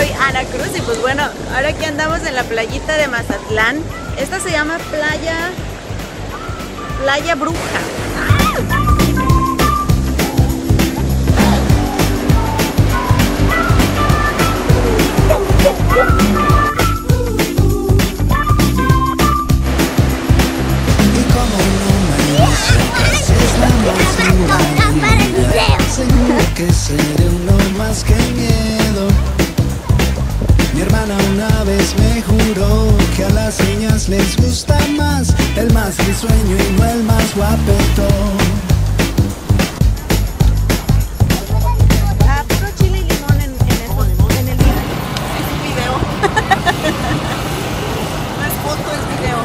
soy Ana Cruz y pues bueno, ahora aquí andamos en la playita de Mazatlán. Esta se llama Playa Playa Bruja. Y como no me acercas es la más para el video. Seguro que seré uno más que miedo las niñas les gusta más El más risueño y no el más guapetón Ah, puro chile y limón en, en, eso, en el video. Es un video. no es foto, es video.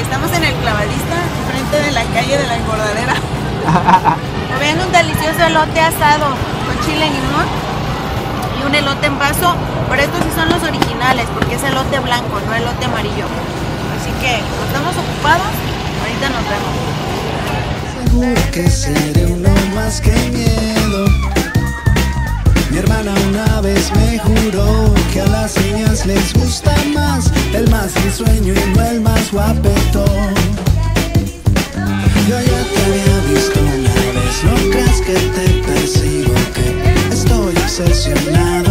Estamos en el clavadista, enfrente de la calle de la engordadera. Comiendo un delicioso elote asado con chile y limón y un elote en vaso. Pero estos amarillo. Así que, como estamos ocupados, ahorita nos vemos. Seguro que seré uno más que miedo Mi hermana una vez me juró que a las niñas les gusta más El más risueño y no el más guapetón Yo ya te había visto una vez, no creas que te persigo Que estoy obsesionado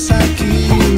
estás aquí,